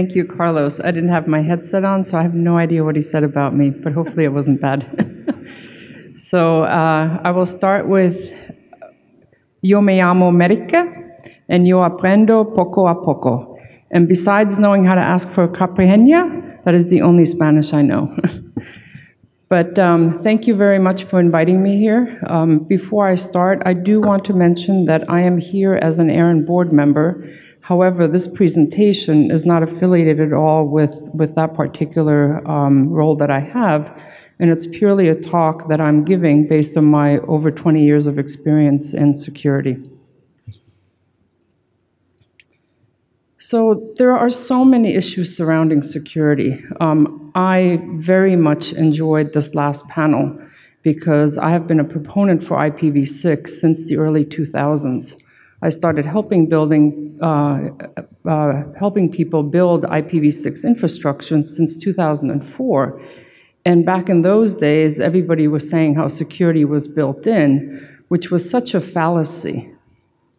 Thank you, Carlos. I didn't have my headset on, so I have no idea what he said about me, but hopefully it wasn't bad. so uh, I will start with Yo me llamo Merike, and yo aprendo poco a poco. And besides knowing how to ask for caipirinha, that is the only Spanish I know. but um, thank you very much for inviting me here. Um, before I start, I do want to mention that I am here as an ARIN board member. However, this presentation is not affiliated at all with, with that particular um, role that I have, and it's purely a talk that I'm giving based on my over 20 years of experience in security. So there are so many issues surrounding security. Um, I very much enjoyed this last panel because I have been a proponent for IPv6 since the early 2000s. I started helping building, uh, uh, helping people build IPv6 infrastructure since 2004. And back in those days, everybody was saying how security was built in, which was such a fallacy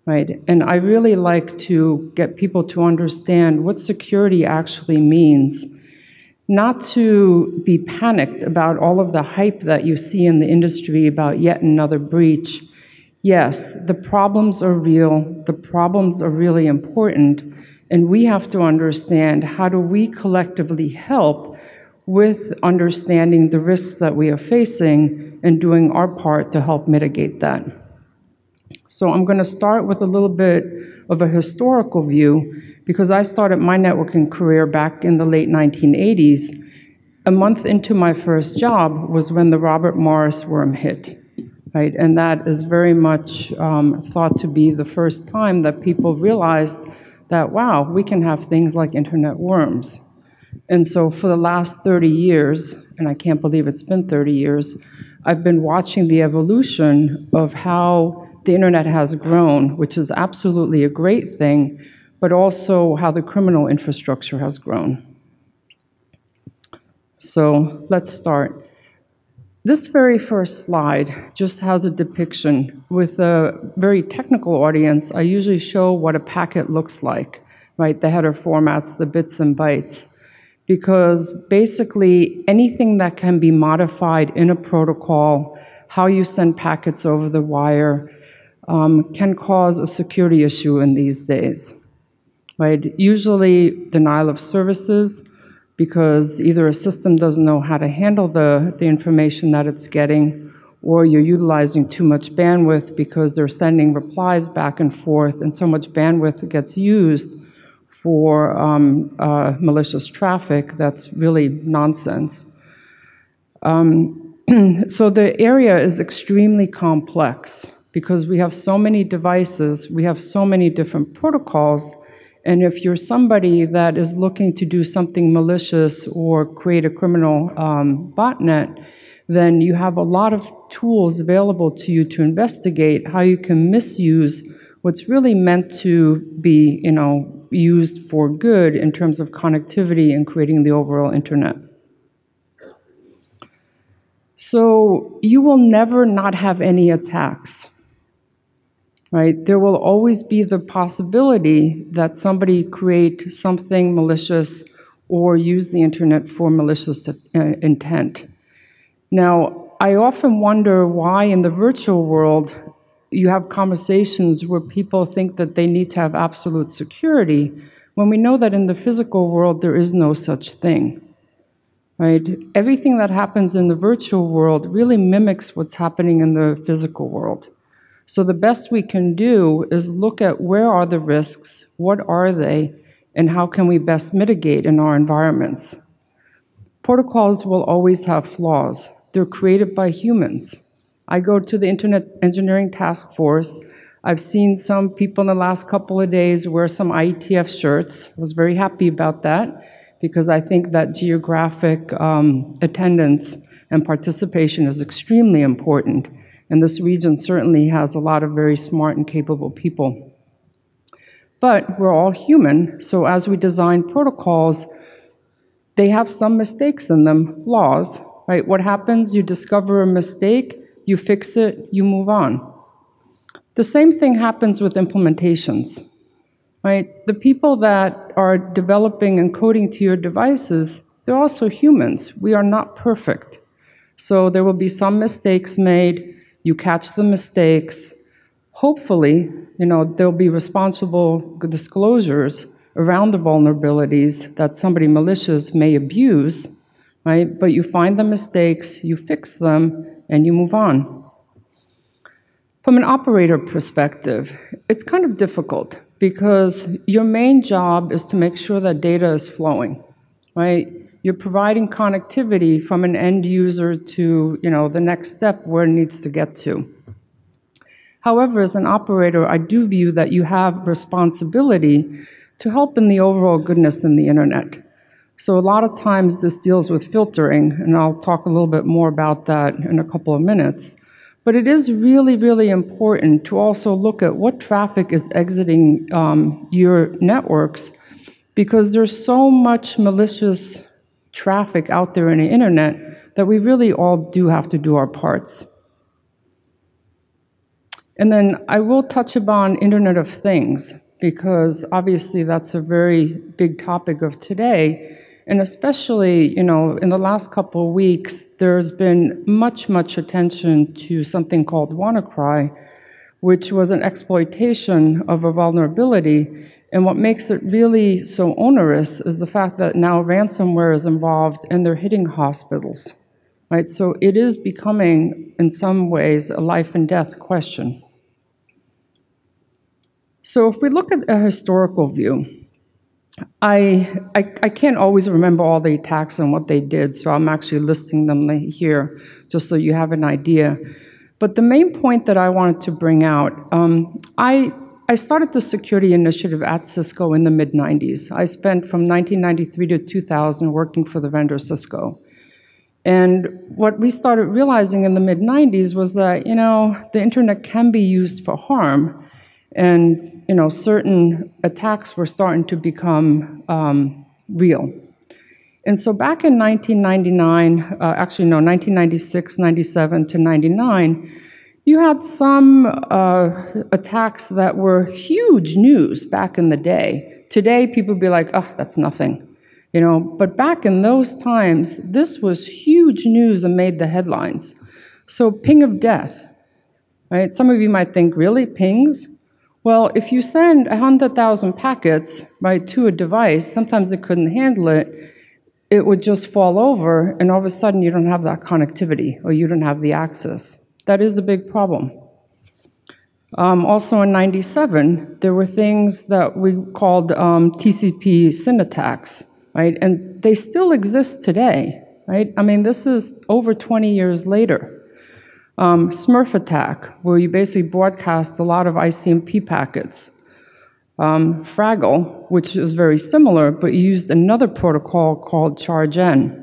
right? And I really like to get people to understand what security actually means, not to be panicked about all of the hype that you see in the industry about yet another breach. Yes, the problems are real, the problems are really important, and we have to understand how do we collectively help with understanding the risks that we are facing and doing our part to help mitigate that. So I'm going to start with a little bit of a historical view because I started my networking career back in the late 1980s. A month into my first job was when the Robert Morris worm hit, right? And that is very much um, thought to be the first time that people realized that, wow, we can have things like internet worms. And so for the last 30 years, and I can't believe it's been 30 years, I've been watching the evolution of how the internet has grown, which is absolutely a great thing, but also how the criminal infrastructure has grown. So let's start. This very first slide just has a depiction. With a very technical audience, I usually show what a packet looks like, right? The header formats, the bits and bytes. Because basically, anything that can be modified in a protocol, how you send packets over the wire, um, can cause a security issue in these days. Right? Usually denial of services because either a system doesn't know how to handle the, the information that it's getting or you're utilizing too much bandwidth because they're sending replies back and forth and so much bandwidth gets used for um, uh, malicious traffic that's really nonsense. Um, so the area is extremely complex because we have so many devices, we have so many different protocols, and if you're somebody that is looking to do something malicious or create a criminal um, botnet, then you have a lot of tools available to you to investigate how you can misuse what's really meant to be, you know, used for good in terms of connectivity and creating the overall internet. So you will never not have any attacks right? There will always be the possibility that somebody create something malicious or use the internet for malicious uh, intent. Now, I often wonder why in the virtual world you have conversations where people think that they need to have absolute security when we know that in the physical world there is no such thing. Right? Everything that happens in the virtual world really mimics what's happening in the physical world. So the best we can do is look at where are the risks, what are they, and how can we best mitigate in our environments. Protocols will always have flaws. They're created by humans. I go to the Internet Engineering Task Force. I've seen some people in the last couple of days wear some IETF shirts. I was very happy about that because I think that geographic um, attendance and participation is extremely important. And this region certainly has a lot of very smart and capable people. But we're all human, so as we design protocols, they have some mistakes in them, flaws, right? What happens? You discover a mistake, you fix it, you move on. The same thing happens with implementations, right? The people that are developing and coding to your devices, they're also humans. We are not perfect. So there will be some mistakes made. You catch the mistakes. Hopefully, you know, there'll be responsible disclosures around the vulnerabilities that somebody malicious may abuse, right? But you find the mistakes, you fix them, and you move on. From an operator perspective, it's kind of difficult because your main job is to make sure that data is flowing, right? You're providing connectivity from an end user to, you know, the next step where it needs to get to. However, as an operator, I do view that you have responsibility to help in the overall goodness in the internet. So a lot of times this deals with filtering, and I'll talk a little bit more about that in a couple of minutes. But it is really, really important to also look at what traffic is exiting um, your networks because there's so much malicious traffic out there in the internet that we really all do have to do our parts. And then I will touch upon Internet of Things because obviously that's a very big topic of today. And especially, you know, in the last couple of weeks, there's been much, much attention to something called WannaCry, which was an exploitation of a vulnerability. And what makes it really so onerous is the fact that now ransomware is involved and they're hitting hospitals, right? So it is becoming, in some ways, a life and death question. So if we look at a historical view, I, I, I, can't always remember all the attacks and what they did, so I'm actually listing them here just so you have an idea. But the main point that I wanted to bring out, um, I, I started the security initiative at Cisco in the mid 90s. I spent from 1993 to 2000 working for the vendor Cisco. And what we started realizing in the mid 90s was that, you know, the internet can be used for harm. And you know, certain attacks were starting to become um, real. And so back in 1999, uh, actually, no, 1996, 97 to 99, you had some uh, attacks that were huge news back in the day. Today, people be like, oh, that's nothing. You know, but back in those times, this was huge news and made the headlines. So, ping of death, right? Some of you might think, really, pings? Well, if you send 100,000 packets right, to a device, sometimes it couldn't handle it, it would just fall over, and all of a sudden you don't have that connectivity or you don't have the access. That is a big problem. Um, also in 97, there were things that we called um, TCP SYN attacks, right? And they still exist today, right? I mean, this is over 20 years later um, Smurf attack, where you basically broadcast a lot of ICMP packets. Um, Fraggle, which is very similar, but used another protocol called chargen.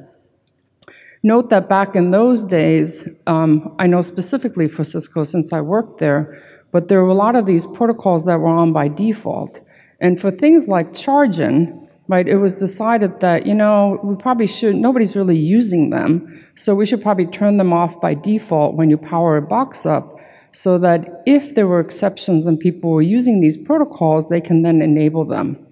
Note that back in those days, um, I know specifically for Cisco since I worked there, but there were a lot of these protocols that were on by default. And for things like chargen, right, it was decided that, you know, we probably should, nobody's really using them, so we should probably turn them off by default when you power a box up so that if there were exceptions and people were using these protocols, they can then enable them.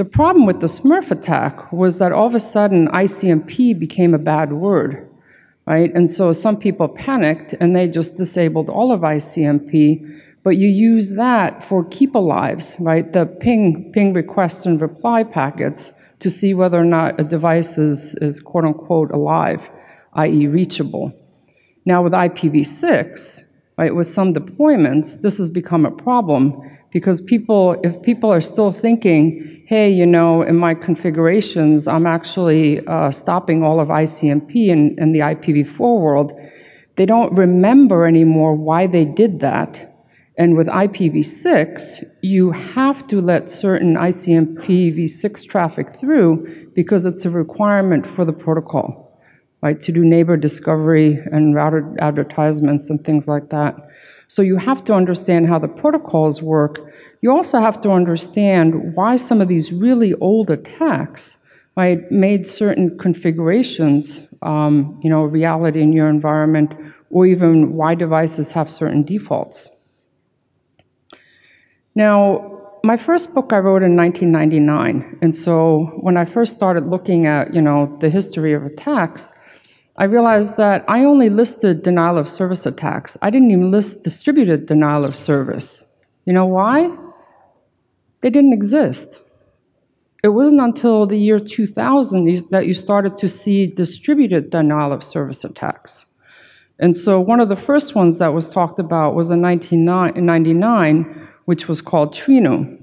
The problem with the Smurf attack was that all of a sudden ICMP became a bad word, right? And so some people panicked and they just disabled all of ICMP but you use that for keep alives, right? The ping, ping request and reply packets to see whether or not a device is, is quote unquote alive, i.e., reachable. Now, with IPv6, right, with some deployments, this has become a problem because people, if people are still thinking, hey, you know, in my configurations, I'm actually uh, stopping all of ICMP in, the IPv4 world, they don't remember anymore why they did that and with IPv6, you have to let certain ICMP v6 traffic through because it's a requirement for the protocol, right, to do neighbor discovery and router advertisements and things like that. So you have to understand how the protocols work. You also have to understand why some of these really old attacks right, made certain configurations, um, you know, reality in your environment, or even why devices have certain defaults. Now, my first book I wrote in 1999, and so when I first started looking at, you know, the history of attacks, I realized that I only listed denial of service attacks. I didn't even list distributed denial of service. You know why? They didn't exist. It wasn't until the year 2000 that you started to see distributed denial of service attacks. And so one of the first ones that was talked about was in 1999, which was called Trinoo.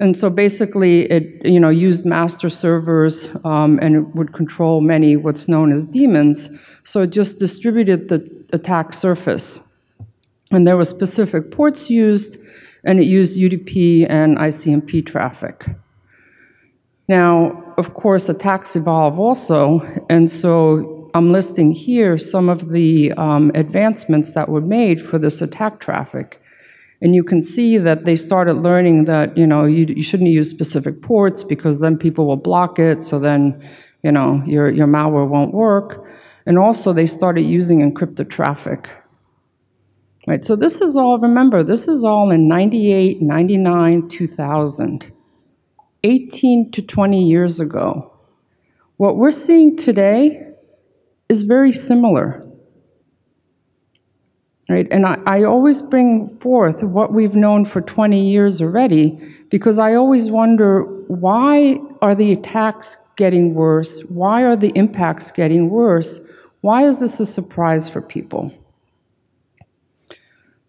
And so basically, it you know used master servers um, and it would control many what's known as daemons. So it just distributed the attack surface, and there were specific ports used, and it used UDP and ICMP traffic. Now, of course, attacks evolve also, and so I'm listing here some of the um, advancements that were made for this attack traffic. And you can see that they started learning that, you know, you, you shouldn't use specific ports because then people will block it, so then, you know, your, your malware won't work. And also they started using encrypted traffic. Right, so this is all, remember, this is all in 98, 99, 2000. 18 to 20 years ago. What we're seeing today is very similar. Right? And I, I, always bring forth what we've known for 20 years already because I always wonder why are the attacks getting worse? Why are the impacts getting worse? Why is this a surprise for people?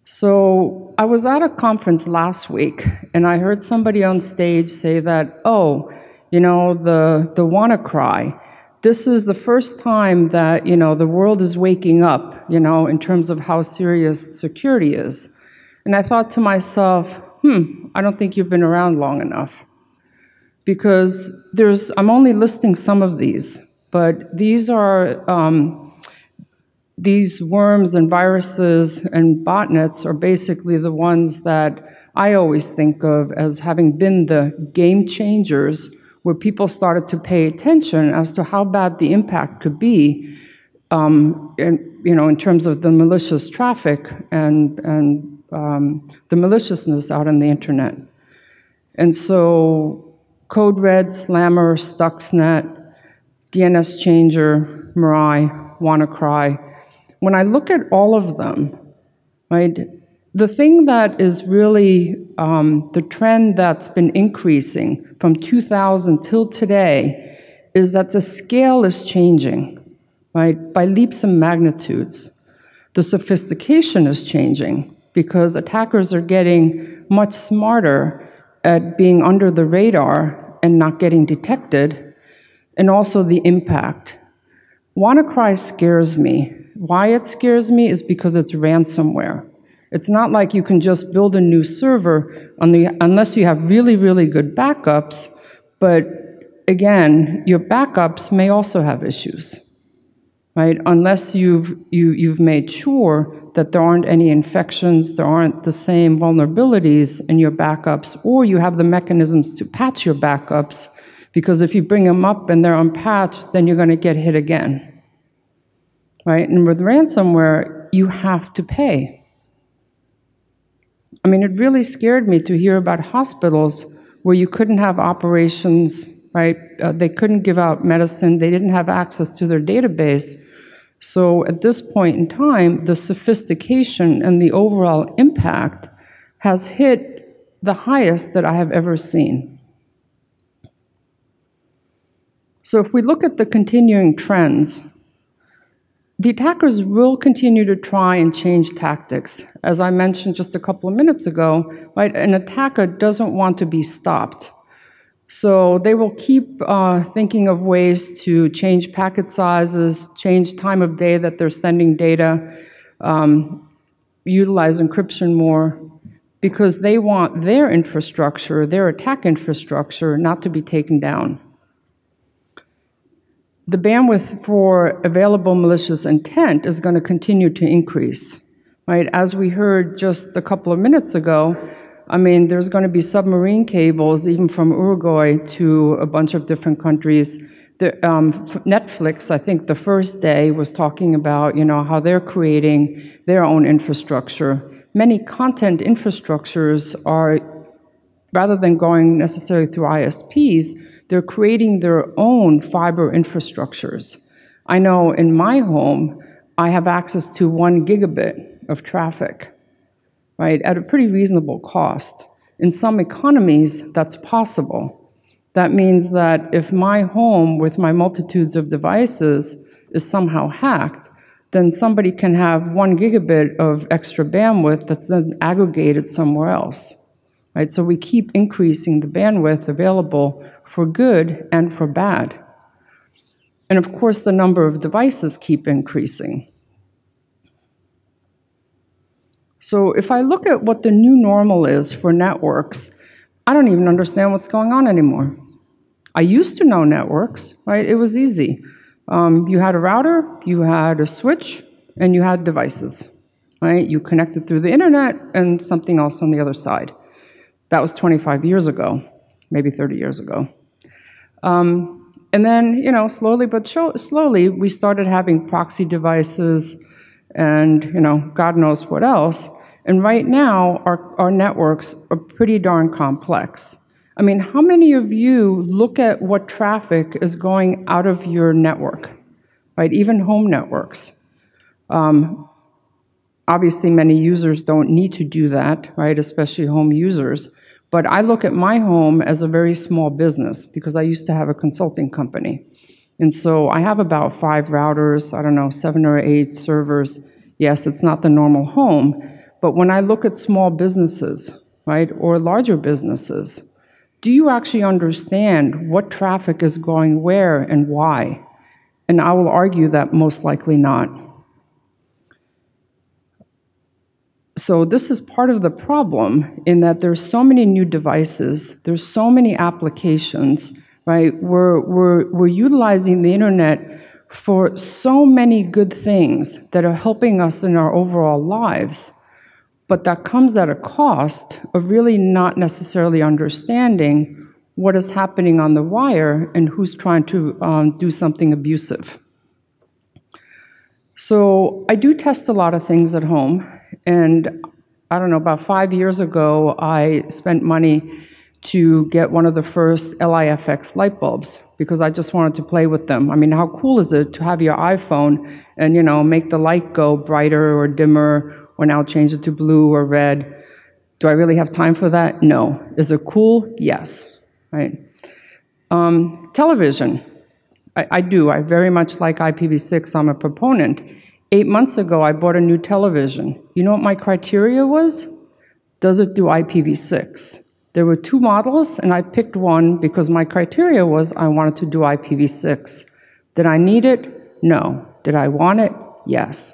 So I was at a conference last week and I heard somebody on stage say that, oh, you know, the, the WannaCry, this is the first time that you know the world is waking up you know in terms of how serious security is. And i thought to myself hmm i don't think you've been around long enough. Because there's i'm only listing some of these but these are um, these worms and viruses and botnets are basically the ones that i always think of as having been the game changers where people started to pay attention as to how bad the impact could be, um, in, you know, in terms of the malicious traffic and, and um, the maliciousness out on the internet. And so Code Red, Slammer, Stuxnet, DNS Changer, Mirai, WannaCry, when I look at all of them, right, the thing that is really um, the trend that's been increasing from 2000 till today is that the scale is changing, right, by leaps and magnitudes. The sophistication is changing because attackers are getting much smarter at being under the radar and not getting detected, and also the impact. WannaCry scares me. Why it scares me is because it's ransomware. It's not like you can just build a new server the, unless you have really, really good backups. But again, your backups may also have issues, right? Unless you've, you, you've made sure that there aren't any infections, there aren't the same vulnerabilities in your backups, or you have the mechanisms to patch your backups, because if you bring them up and they're unpatched, then you're going to get hit again, right? And with ransomware, you have to pay I mean, it really scared me to hear about hospitals where you couldn't have operations, right? Uh, they couldn't give out medicine, they didn't have access to their database. So at this point in time, the sophistication and the overall impact has hit the highest that I have ever seen. So if we look at the continuing trends, the attackers will continue to try and change tactics. As I mentioned just a couple of minutes ago, right, an attacker doesn't want to be stopped. So they will keep uh, thinking of ways to change packet sizes, change time of day that they're sending data, um, utilize encryption more, because they want their infrastructure, their attack infrastructure, not to be taken down the bandwidth for available malicious intent is going to continue to increase. Right? As we heard just a couple of minutes ago, I mean, there's going to be submarine cables even from Uruguay to a bunch of different countries. The, um, Netflix, I think the first day was talking about, you know, how they're creating their own infrastructure. Many content infrastructures are rather than going necessarily through ISPs, they're creating their own fiber infrastructures. I know in my home, I have access to one gigabit of traffic, right, at a pretty reasonable cost. In some economies, that's possible. That means that if my home with my multitudes of devices is somehow hacked, then somebody can have one gigabit of extra bandwidth that's then aggregated somewhere else. Right? So we keep increasing the bandwidth available for good and for bad. And of course, the number of devices keep increasing. So if I look at what the new normal is for networks, I don't even understand what's going on anymore. I used to know networks, right? It was easy. Um, you had a router, you had a switch, and you had devices, right? You connected through the internet and something else on the other side. That was 25 years ago, maybe 30 years ago. Um, and then, you know, slowly but slowly, we started having proxy devices and, you know, God knows what else. And right now, our, our networks are pretty darn complex. I mean, how many of you look at what traffic is going out of your network, right? Even home networks. Um, obviously, many users don't need to do that, right? Especially home users. But I look at my home as a very small business because I used to have a consulting company. And so I have about five routers, I don't know, seven or eight servers. Yes, it's not the normal home. But when I look at small businesses, right, or larger businesses, do you actually understand what traffic is going where and why? And I will argue that most likely not. So this is part of the problem in that there's so many new devices, there's so many applications, right? We're, we're, we're utilizing the internet for so many good things that are helping us in our overall lives, but that comes at a cost of really not necessarily understanding what is happening on the wire and who's trying to um, do something abusive. So I do test a lot of things at home, and I don't know, about five years ago, I spent money to get one of the first LIFX light bulbs because I just wanted to play with them. I mean, how cool is it to have your iPhone and, you know, make the light go brighter or dimmer or now change it to blue or red? Do I really have time for that? No. Is it cool? Yes. Right. Um, television. I, I do. I very much like IPv6. I'm a proponent. Eight months ago, I bought a new television. You know what my criteria was? Does it do IPv6? There were two models, and I picked one because my criteria was I wanted to do IPv6. Did I need it? No. Did I want it? Yes.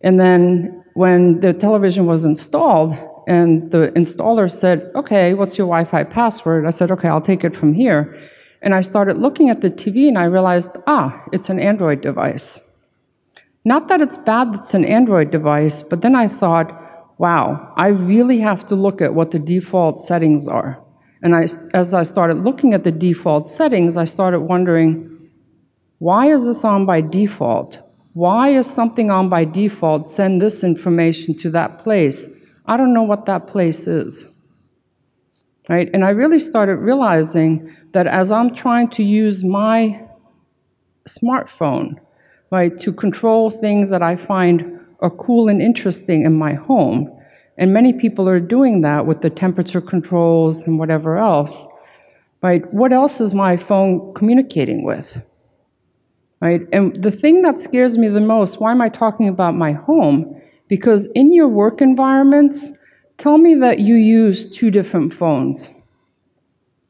And then when the television was installed, and the installer said, Okay, what's your Wi Fi password? I said, Okay, I'll take it from here. And I started looking at the TV and I realized, ah, it's an Android device. Not that it's bad that it's an Android device, but then I thought, wow, I really have to look at what the default settings are. And I, as I started looking at the default settings, I started wondering, why is this on by default? Why is something on by default send this information to that place? I don't know what that place is. Right? And I really started realizing that as I'm trying to use my smartphone right, to control things that I find are cool and interesting in my home. And many people are doing that with the temperature controls and whatever else. Right? What else is my phone communicating with? Right? And the thing that scares me the most, why am I talking about my home? Because in your work environments, tell me that you use two different phones.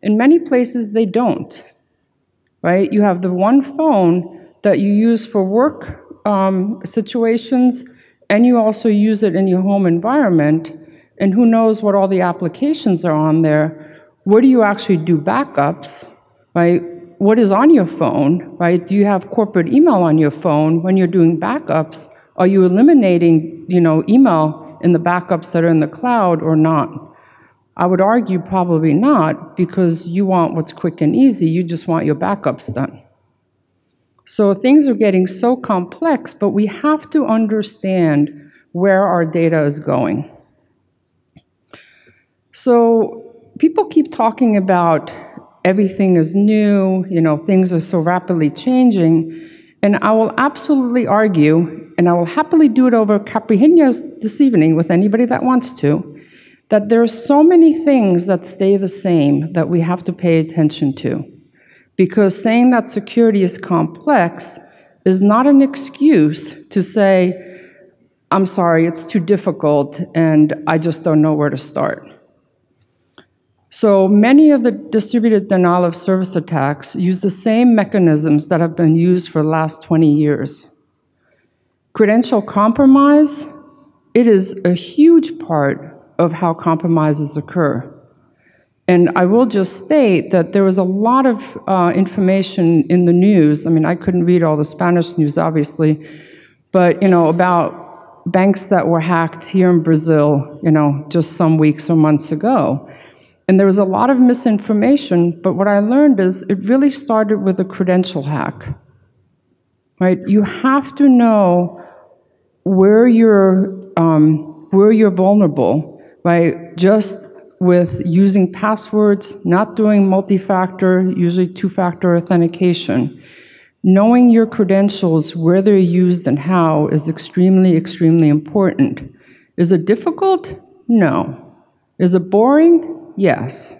In many places, they don't. Right? You have the one phone that you use for work um, situations, and you also use it in your home environment. And who knows what all the applications are on there? Where do you actually do backups, right? What is on your phone, right? Do you have corporate email on your phone when you're doing backups? Are you eliminating, you know, email in the backups that are in the cloud or not? I would argue probably not because you want what's quick and easy. You just want your backups done. So things are getting so complex, but we have to understand where our data is going. So people keep talking about everything is new, you know, things are so rapidly changing. And I will absolutely argue, and I will happily do it over caipirinhas this evening with anybody that wants to, that there are so many things that stay the same that we have to pay attention to. Because saying that security is complex is not an excuse to say, I'm sorry, it's too difficult and I just don't know where to start. So many of the distributed denial of service attacks use the same mechanisms that have been used for the last 20 years. Credential compromise, it is a huge part of how compromises occur. And I will just state that there was a lot of uh, information in the news. I mean, I couldn't read all the Spanish news, obviously, but you know about banks that were hacked here in Brazil, you know, just some weeks or months ago. And there was a lot of misinformation, but what I learned is it really started with a credential hack. Right? You have to know where you're um, where you're vulnerable, right? Just with using passwords, not doing multi-factor, usually two-factor authentication. Knowing your credentials, where they're used and how, is extremely, extremely important. Is it difficult? No. Is it boring? Yes.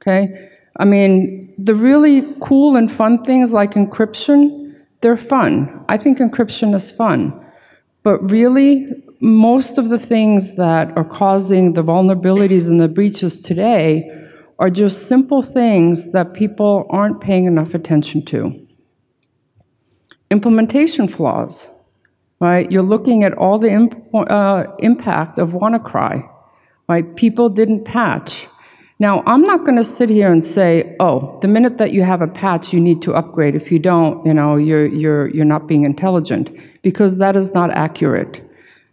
Okay? I mean, the really cool and fun things like encryption, they're fun. I think encryption is fun. But really, most of the things that are causing the vulnerabilities and the breaches today are just simple things that people aren't paying enough attention to. Implementation flaws, right? You're looking at all the imp uh, impact of WannaCry, right? People didn't patch. Now, I'm not going to sit here and say, oh, the minute that you have a patch, you need to upgrade. If you don't, you know, you're, you're, you're not being intelligent, because that is not accurate.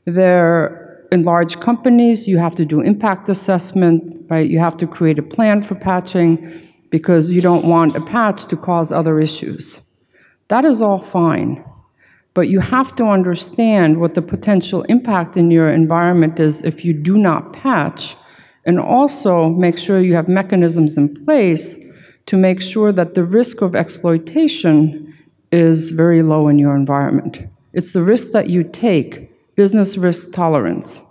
There, in large companies, you have to do impact assessment, right? You have to create a plan for patching because you don't want a patch to cause other issues. That is all fine. But you have to understand what the potential impact in your environment is if you do not patch, and also make sure you have mechanisms in place to make sure that the risk of exploitation is very low in your environment. It's the risk that you take business risk tolerance.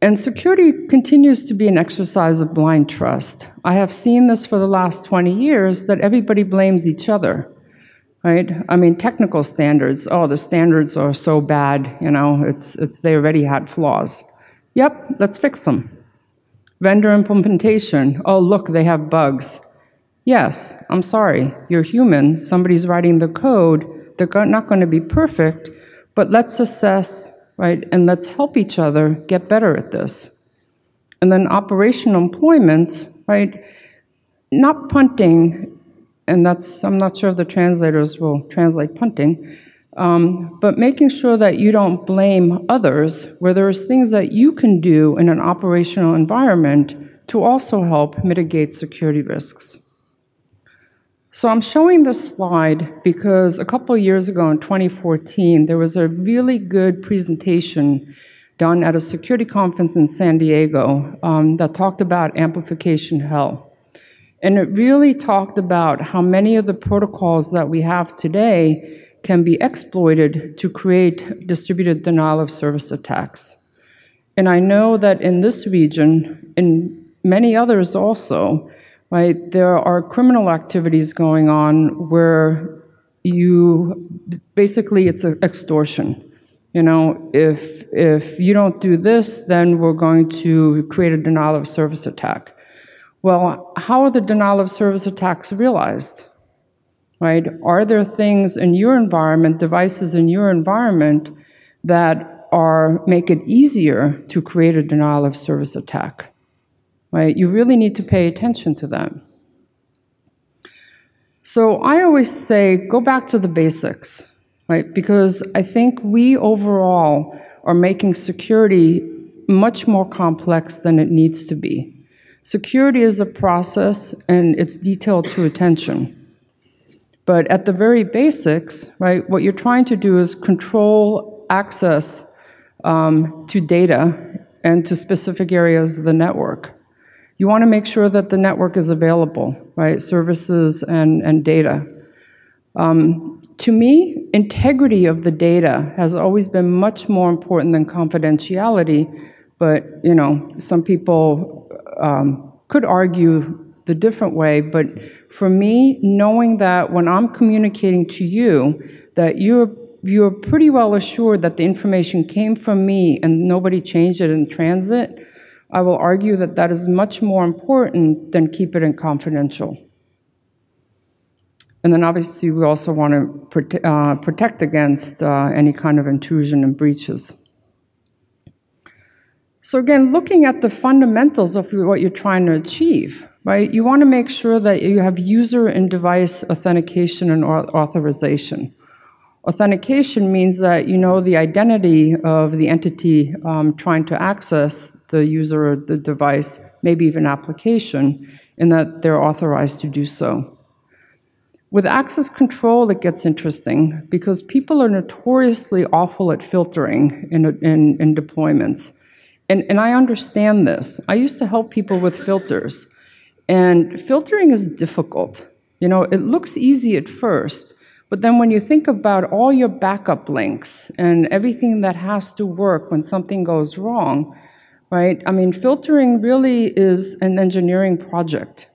And security continues to be an exercise of blind trust. I have seen this for the last 20 years that everybody blames each other, right? I mean, technical standards, oh, the standards are so bad, you know, it's, it's, they already had flaws. Yep, let's fix them. Vendor implementation, oh, look, they have bugs. Yes, I'm sorry, you're human, somebody's writing the code, they're not going to be perfect, but let's assess, right, and let's help each other get better at this. And then operational employments, right, not punting, and that's, I'm not sure if the translators will translate punting, um, but making sure that you don't blame others where there's things that you can do in an operational environment to also help mitigate security risks. So I'm showing this slide because a couple years ago in 2014, there was a really good presentation done at a security conference in San Diego um, that talked about amplification hell. And it really talked about how many of the protocols that we have today can be exploited to create distributed denial of service attacks. And I know that in this region, in many others also, right? There are criminal activities going on where you basically it's extortion. You know, if if you don't do this, then we're going to create a denial of service attack. Well, how are the denial of service attacks realized? Right? Are there things in your environment, devices in your environment that are make it easier to create a denial of service attack? Right? You really need to pay attention to them. So I always say, go back to the basics, right? Because I think we overall are making security much more complex than it needs to be. Security is a process and it's detailed to attention. But at the very basics, right, what you're trying to do is control access um, to data and to specific areas of the network You want to make sure that the network is available, right? Services and, and data. Um, to me, integrity of the data has always been much more important than confidentiality, but you know, some people um, could argue the different way. But for me, knowing that when I'm communicating to you, that you're you're pretty well assured that the information came from me and nobody changed it in transit, I will argue that that is much more important than keep it in confidential. And then obviously we also want to prote uh, protect against uh, any kind of intrusion and breaches. So again, looking at the fundamentals of what you're trying to achieve, right? You want to make sure that you have user and device authentication and authorization. Authentication means that you know the identity of the entity um, trying to access the user or the device, maybe even application, in that they're authorized to do so. With access control, it gets interesting because people are notoriously awful at filtering in, in, in deployments. And, and I understand this. I used to help people with filters. And filtering is difficult. You know, it looks easy at first, but then when you think about all your backup links and everything that has to work when something goes wrong, right? I mean, filtering really is an engineering project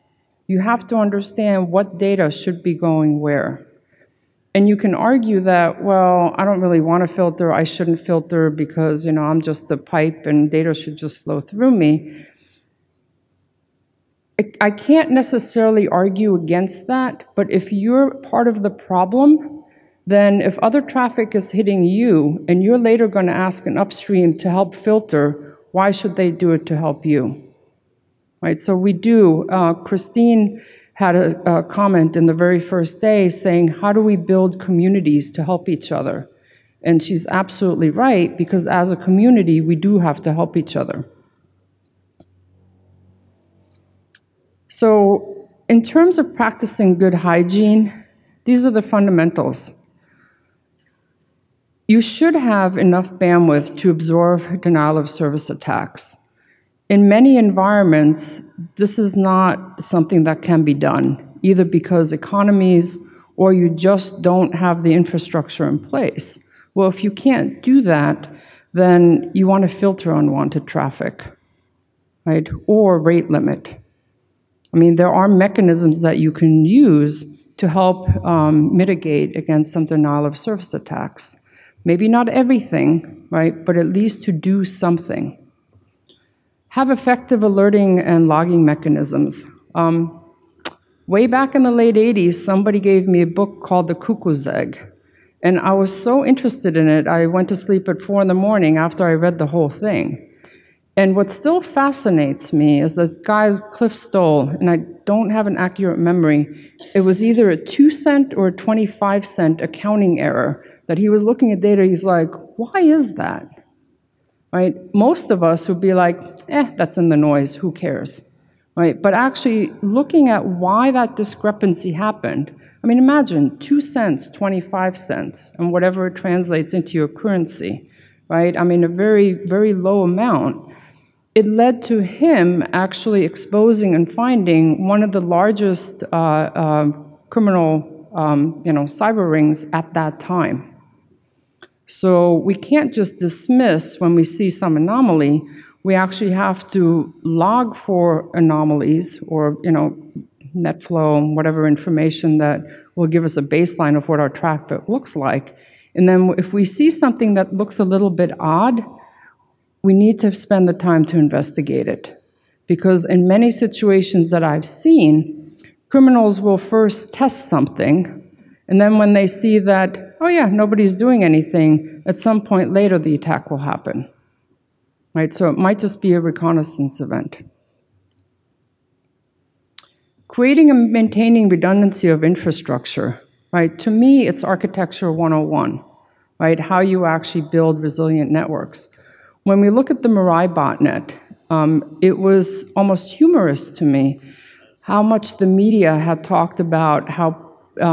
you have to understand what data should be going where. And you can argue that, well, I don't really want to filter, I shouldn't filter because, you know, I'm just a pipe and data should just flow through me. I can't necessarily argue against that, but if you're part of the problem, then if other traffic is hitting you and you're later going to ask an upstream to help filter, why should they do it to help you? right? So we do. Uh, Christine had a, a, comment in the very first day saying, how do we build communities to help each other? And she's absolutely right, because as a community, we do have to help each other. So in terms of practicing good hygiene, these are the fundamentals. You should have enough bandwidth to absorb denial of service attacks in many environments, this is not something that can be done, either because economies or you just don't have the infrastructure in place. Well, if you can't do that, then you want to filter unwanted traffic, right? Or rate limit. I mean, there are mechanisms that you can use to help um, mitigate against some denial of service attacks. Maybe not everything, right? But at least to do something have effective alerting and logging mechanisms. Um, way back in the late 80s, somebody gave me a book called The Cuckoo's Egg. And I was so interested in it, I went to sleep at 4 in the morning after I read the whole thing. And what still fascinates me is this guy, Cliff Stoll, and I don't have an accurate memory, it was either a 2 cent or a 25 cent accounting error that he was looking at data, he's like, why is that? right? Most of us would be like, eh, that's in the noise, who cares, right? But actually looking at why that discrepancy happened, I mean, imagine two cents, 25 cents, and whatever it translates into your currency, right? I mean, a very, very low amount. It led to him actually exposing and finding one of the largest uh, uh, criminal, um, you know, cyber rings at that time. So we can't just dismiss when we see some anomaly. We actually have to log for anomalies or, you know, net flow, whatever information that will give us a baseline of what our traffic looks like. And then if we see something that looks a little bit odd, we need to spend the time to investigate it. Because in many situations that I've seen, criminals will first test something, and then when they see that oh yeah, nobody's doing anything, at some point later the attack will happen. Right? So it might just be a reconnaissance event. Creating and maintaining redundancy of infrastructure, right? To me, it's architecture 101, right? How you actually build resilient networks. When we look at the Mirai botnet, um, it was almost humorous to me how much the media had talked about how uh,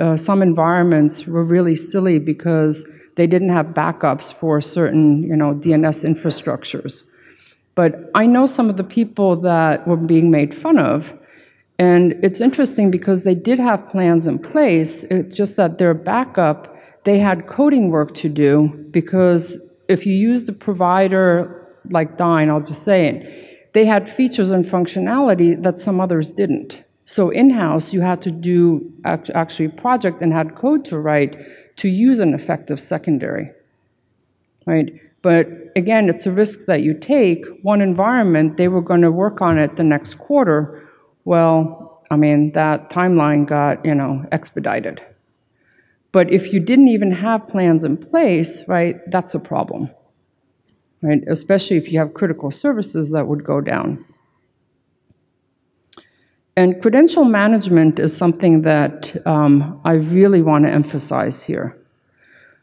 uh, some environments were really silly because they didn't have backups for certain, you know, DNS infrastructures. But I know some of the people that were being made fun of, and it's interesting because they did have plans in place, it's just that their backup, they had coding work to do because if you use the provider like Dyn, I'll just say it, they had features and functionality that some others didn't. So in-house, you had to do actually project and had code to write to use an effective secondary, right? But again, it's a risk that you take. One environment, they were going to work on it the next quarter. Well, I mean, that timeline got, you know, expedited. But if you didn't even have plans in place, right, that's a problem, right? Especially if you have critical services that would go down. And credential management is something that um, I really want to emphasize here.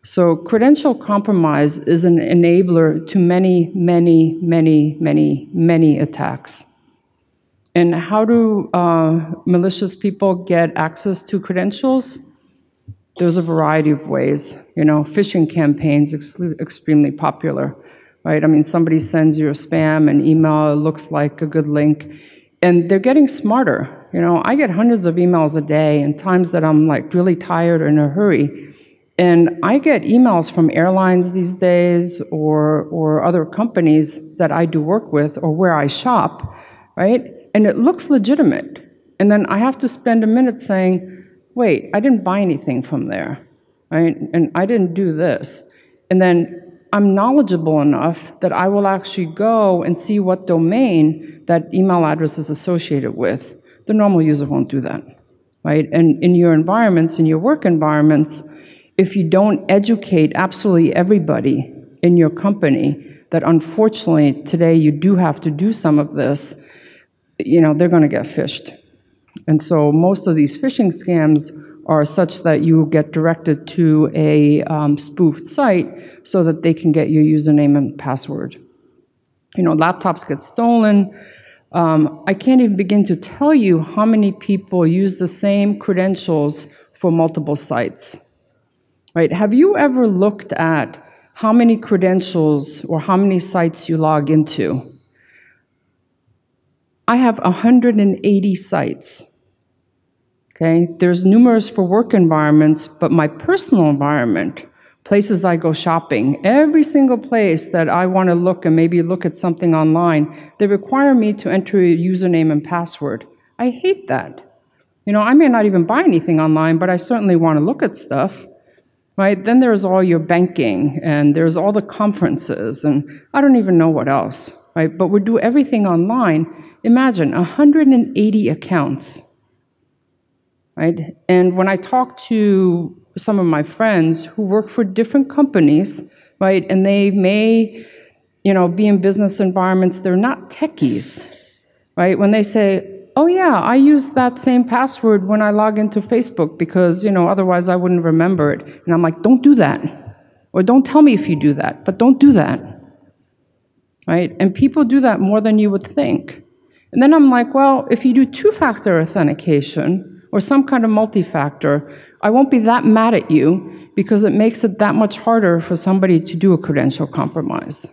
So credential compromise is an enabler to many, many, many, many, many attacks. And how do uh, malicious people get access to credentials? There's a variety of ways. You know, phishing campaigns extremely popular, right? I mean, somebody sends you a spam, an email, it looks like a good link, and they're getting smarter. You know, I get hundreds of emails a day, and times that I'm like really tired or in a hurry, and I get emails from airlines these days or, or other companies that I do work with or where I shop, right? And it looks legitimate. And then I have to spend a minute saying, wait, I didn't buy anything from there, right? And I didn't do this. And then I'm knowledgeable enough that I will actually go and see what domain that email address is associated with. The normal user won't do that, right? And in your environments, in your work environments, if you don't educate absolutely everybody in your company that unfortunately today you do have to do some of this, you know, they're going to get phished. And so most of these phishing scams are such that you get directed to a um, spoofed site so that they can get your username and password. You know, laptops get stolen. Um, I can't even begin to tell you how many people use the same credentials for multiple sites right? Have you ever looked at how many credentials or how many sites you log into? I have 180 sites. Okay, there's numerous for work environments, but my personal environment, places I go shopping, every single place that I want to look and maybe look at something online, they require me to enter a username and password. I hate that. You know, I may not even buy anything online, but I certainly want to look at stuff right? Then there's all your banking and there's all the conferences and I don't even know what else, right? But we do everything online. Imagine 180 accounts, right? And when I talk to some of my friends who work for different companies, right, and they may, you know, be in business environments, they're not techies, right? When they say, oh yeah, I use that same password when I log into Facebook because, you know, otherwise I wouldn't remember it. And I'm like, don't do that. Or don't tell me if you do that, but don't do that. Right? And people do that more than you would think. And then I'm like, well, if you do two-factor authentication or some kind of multi-factor, I won't be that mad at you because it makes it that much harder for somebody to do a credential compromise.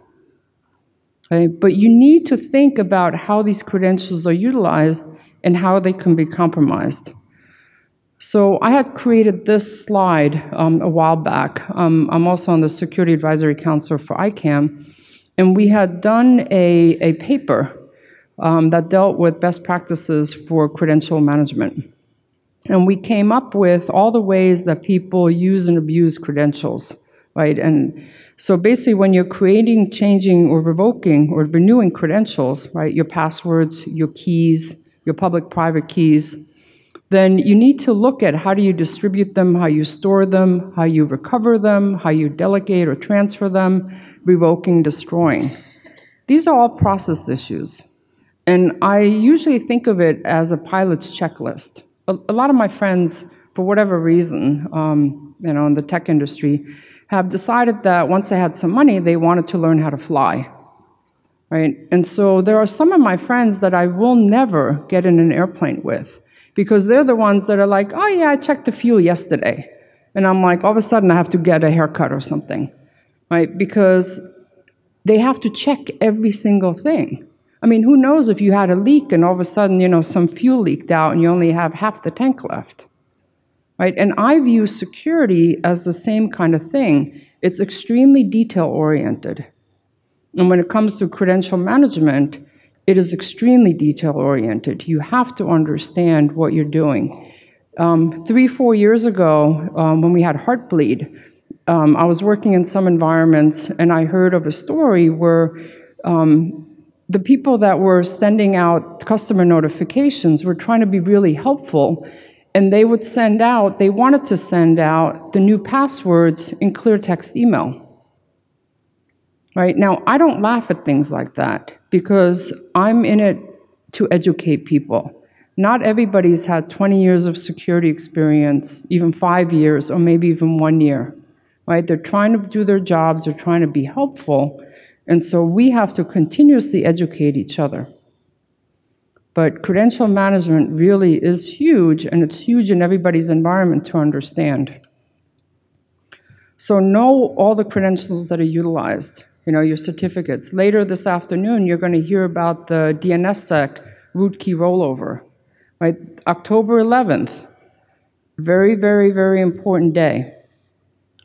Okay? But you need to think about how these credentials are utilized and how they can be compromised. So I had created this slide um, a while back. Um, I'm also on the Security Advisory Council for ICANN, and we had done a, a paper um, that dealt with best practices for credential management. And we came up with all the ways that people use and abuse credentials, right? And so basically, when you're creating, changing, or revoking or renewing credentials, right, your passwords, your keys, your public-private keys, then you need to look at how do you distribute them, how you store them, how you recover them, how you delegate or transfer them, revoking, destroying. These are all process issues. And I usually think of it as a pilot's checklist. A, a lot of my friends, for whatever reason, um, you know, in the tech industry, have decided that once they had some money, they wanted to learn how to fly right? And so there are some of my friends that I will never get in an airplane with because they're the ones that are like, oh yeah, I checked the fuel yesterday. And I'm like, all of a sudden I have to get a haircut or something, right? Because they have to check every single thing. I mean, who knows if you had a leak and all of a sudden, you know, some fuel leaked out and you only have half the tank left. Right? And I view security as the same kind of thing. It's extremely detail oriented. And when it comes to credential management, it is extremely detail oriented. You have to understand what you're doing. Um, three, four years ago, um, when we had Heartbleed, um, I was working in some environments and I heard of a story where um, the people that were sending out customer notifications were trying to be really helpful and they would send out, they wanted to send out the new passwords in clear text email. Right? Now, I don't laugh at things like that because I'm in it to educate people. Not everybody's had 20 years of security experience, even five years, or maybe even one year. Right? They're trying to do their jobs, they're trying to be helpful, and so we have to continuously educate each other. But credential management really is huge, and it's huge in everybody's environment to understand. So know all the credentials that are utilized, you know, your certificates. Later this afternoon, you're going to hear about the DNSSEC root key rollover, right? October 11th, very, very, very important day,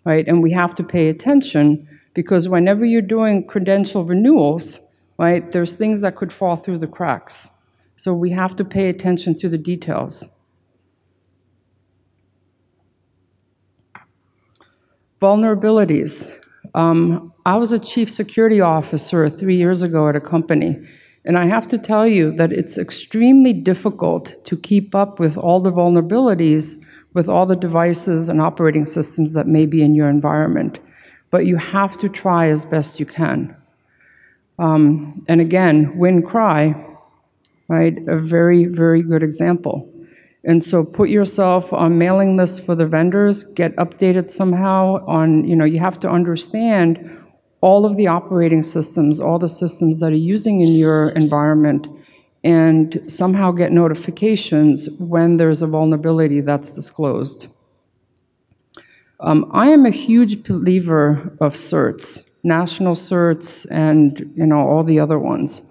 right? And we have to pay attention because whenever you're doing credential renewals, right, there's things that could fall through the cracks. So we have to pay attention to the details. Vulnerabilities. Um, I was a chief security officer three years ago at a company, and I have to tell you that it's extremely difficult to keep up with all the vulnerabilities with all the devices and operating systems that may be in your environment but you have to try as best you can. Um, and again, WannaCry, right, a very, very good example. And so put yourself on mailing lists for the vendors, get updated somehow on, you know, you have to understand all of the operating systems, all the systems that are using in your environment, and somehow get notifications when there's a vulnerability that's disclosed. Um, I am a huge believer of certs, national certs, and you know all the other ones,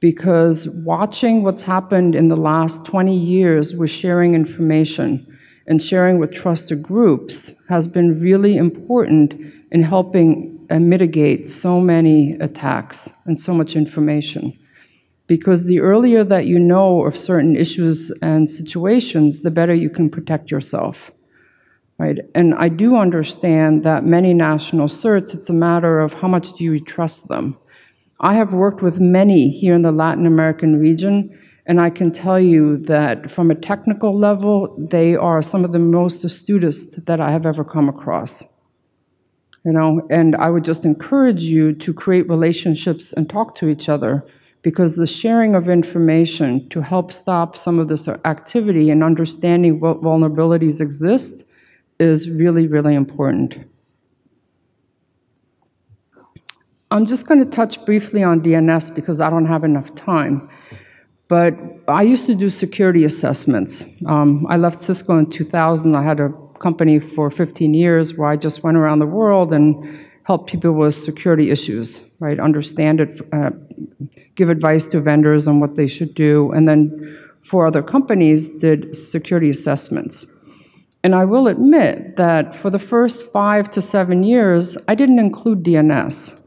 because watching what's happened in the last 20 years with sharing information and sharing with trusted groups has been really important in helping uh, mitigate so many attacks and so much information. Because the earlier that you know of certain issues and situations, the better you can protect yourself. Right? And I do understand that many national certs, it's a matter of how much do you trust them. I have worked with many here in the Latin American region, and I can tell you that from a technical level, they are some of the most astutest that I have ever come across. You know, and I would just encourage you to create relationships and talk to each other because the sharing of information to help stop some of this activity and understanding what vulnerabilities exist is really, really important. I'm just going to touch briefly on DNS because I don't have enough time. But I used to do security assessments. Um, I left Cisco in 2000. I had a company for 15 years where I just went around the world and helped people with security issues, right? Understand it, uh, give advice to vendors on what they should do, and then for other companies, did security assessments. And I will admit that for the first five to seven years, I didn't include DNS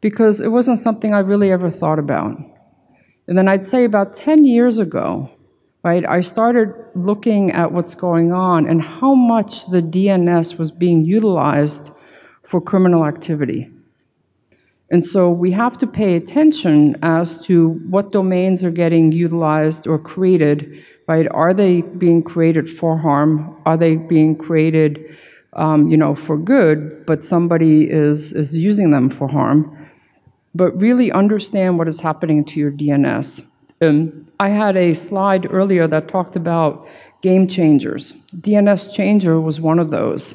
because it wasn't something I really ever thought about. And then I'd say about 10 years ago, right, I started looking at what's going on and how much the DNS was being utilized for criminal activity. And so we have to pay attention as to what domains are getting utilized or created right? Are they being created for harm? Are they being created, um, you know, for good, but somebody is, is using them for harm? But really understand what is happening to your DNS. Um, I had a slide earlier that talked about game changers. DNS Changer was one of those.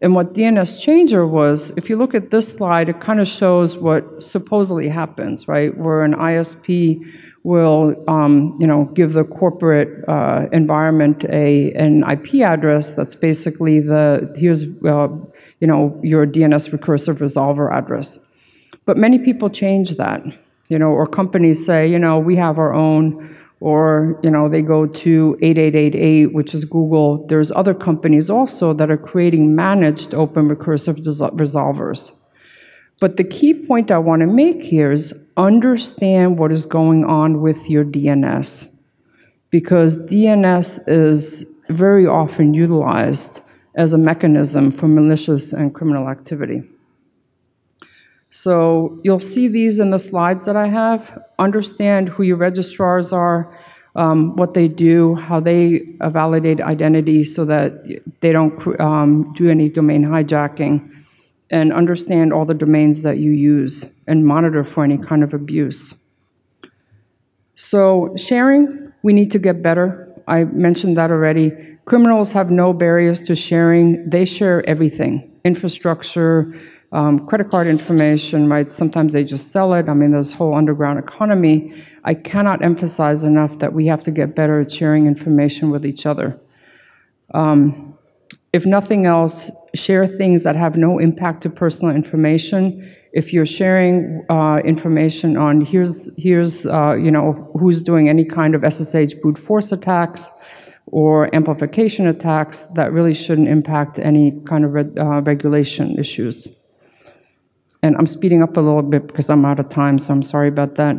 And what DNS Changer was, if you look at this slide, it kind of shows what supposedly happens, right? Where an ISP will um, you know, give the corporate uh, environment a, an IP address that's basically the, here's uh, you know, your DNS recursive resolver address. But many people change that, you know, or companies say, you know, we have our own, or, you know, they go to 8888, which is Google. There's other companies also that are creating managed open recursive resolvers. But the key point I want to make here is understand what is going on with your DNS. Because DNS is very often utilized as a mechanism for malicious and criminal activity. So you'll see these in the slides that I have. Understand who your registrars are, um, what they do, how they validate identity so that they don't um, do any domain hijacking, and understand all the domains that you use and monitor for any kind of abuse. So sharing, we need to get better. I mentioned that already. Criminals have no barriers to sharing. They share everything, infrastructure, um, credit card information, right? Sometimes they just sell it. I mean, this whole underground economy. I cannot emphasize enough that we have to get better at sharing information with each other. Um, if nothing else, share things that have no impact to personal information. If you're sharing uh, information on here's here's uh, you know who's doing any kind of SSH brute force attacks or amplification attacks, that really shouldn't impact any kind of re uh, regulation issues. And I'm speeding up a little bit because I'm out of time, so I'm sorry about that.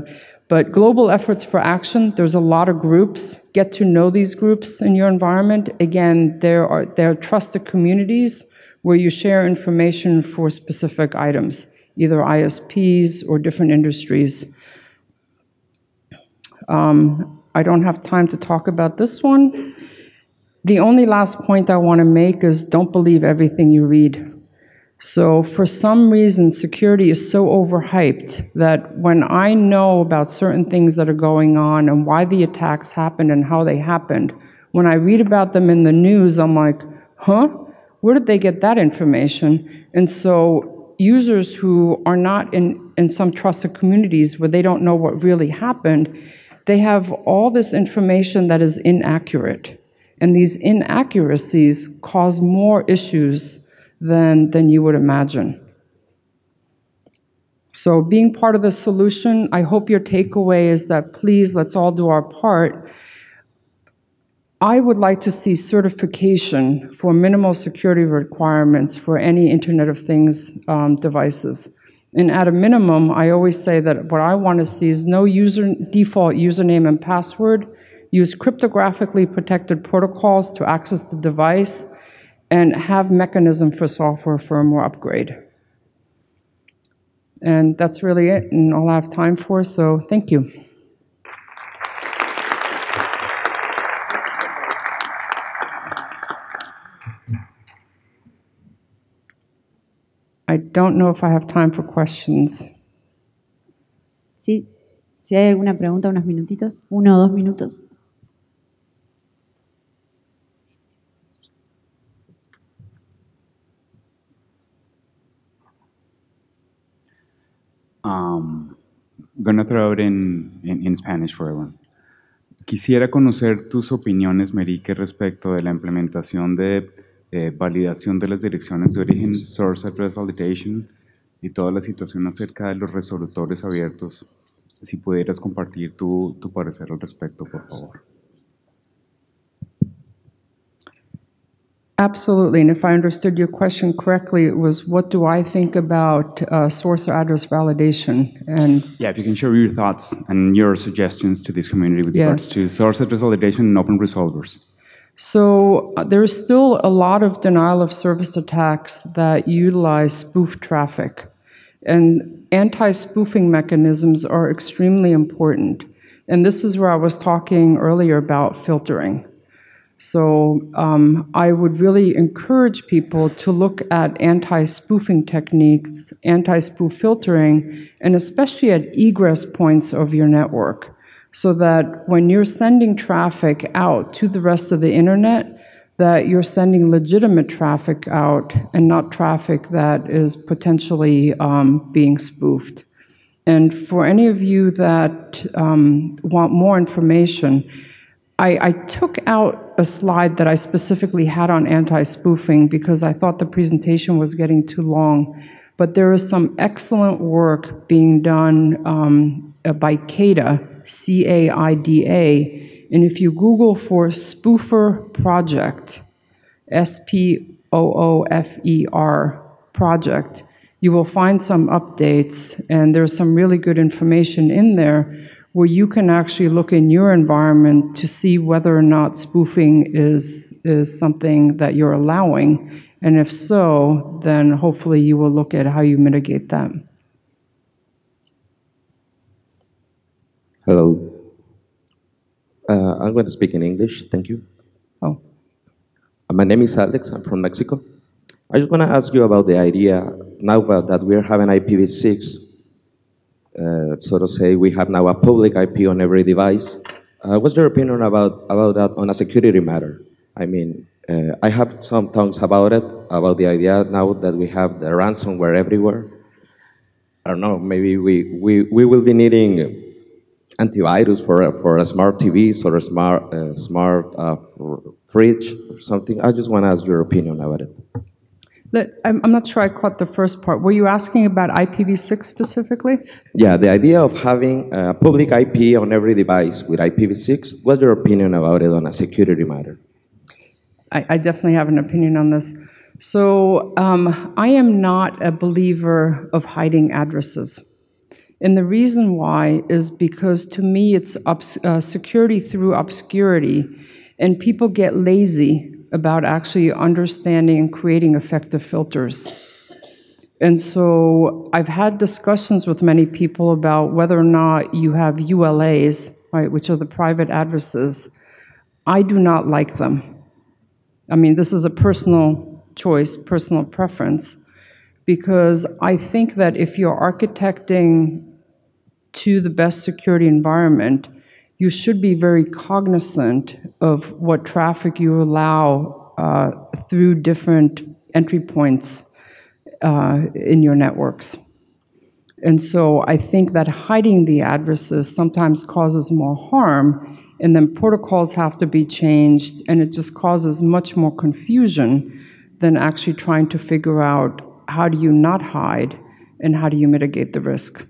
But global efforts for action, there's a lot of groups. Get to know these groups in your environment. Again, there are, there are trusted communities where you share information for specific items, either ISPs or different industries. Um, I don't have time to talk about this one. The only last point I want to make is don't believe everything you read. So for some reason, security is so overhyped that when I know about certain things that are going on and why the attacks happened and how they happened, when I read about them in the news, I'm like, huh? Where did they get that information? And so users who are not in, in some trusted communities where they don't know what really happened, they have all this information that is inaccurate. And these inaccuracies cause more issues than, than you would imagine. So, being part of the solution, I hope your takeaway is that please let's all do our part. I would like to see certification for minimal security requirements for any Internet of Things um, devices. And at a minimum, I always say that what I want to see is no user default username and password. Use cryptographically protected protocols to access the device and have mechanism for software firmware upgrade. And that's really it, and all I have time for, so thank you. I don't know if I have time for questions. Sí, si hay alguna pregunta, unos minutitos, uno o dos minutos. Um, gonna throw it in, in, Spanish for everyone. Quisiera conocer tus opiniones, Merique, respecto de la implementación de eh, validación de las direcciones de origen, Source Address Validation, y toda la situación acerca de los resolutores abiertos. Si pudieras compartir tu, tu parecer al respecto, por favor. Absolutely. And if I understood your question correctly, it was what do I think about uh, source or address validation? And yeah, if you can share your thoughts and your suggestions to this community with Yes. regards to source address validation and open resolvers. So uh, there is still a lot of denial of service attacks that utilize spoof traffic. And anti spoofing mechanisms are extremely important. And this is where I was talking earlier about filtering. So um, I would really encourage people to look at anti-spoofing techniques, anti-spoof filtering, and especially at egress points of your network, so that when you're sending traffic out to the rest of the internet, that you're sending legitimate traffic out and not traffic that is potentially um, being spoofed. And for any of you that um, want more information, I, I, took out a slide that I specifically had on anti spoofing because I thought the presentation was getting too long. But there is some excellent work being done um, uh, by CAIDA, C A I D A. And if you Google for Spoofer Project, S P O O F E R project, you will find some updates, and there's some really good information in there where you can actually look in your environment to see whether or not spoofing is, is something that you're allowing. And if so, then hopefully you will look at how you mitigate that. Hello. Uh, I'm going to speak in English. Thank you. Oh, Uh, My name is Alex. I'm from Mexico. I just want to ask you about the idea now that that we're having IPv6, uh, so to say, we have now a public IP on every device. Uh, what's your opinion about, about that on a security matter? I mean, uh, I have some thoughts about it, about the idea now that we have the ransomware everywhere. I don't know, maybe we, we, we will be needing antivirus for for a smart TVs or a smart uh, smart uh, fridge or something. I just want to ask your opinion about it. I'm, I'm not sure I caught the first part. Were you asking about IPv6 specifically? Yeah, the idea of having a public IP on every device with IPv6. What's your opinion about it on a security matter? I, I definitely have an opinion on this. So um, I am not a believer of hiding addresses. And the reason why is because to me it's obs- uh, security through obscurity, and people get lazy about actually understanding and creating effective filters. And so I've had discussions with many people about whether or not you have ULAs, right, which are the private addresses. I do not like them. I mean, this is a personal choice, personal preference, because I think that if you're architecting to the best security environment, you should be very cognizant of what traffic you allow uh, through different entry points uh, in your networks. And so I think that hiding the addresses sometimes causes more harm, and then protocols have to be changed, and it just causes much more confusion than actually trying to figure out how do you not hide and how do you mitigate the risk.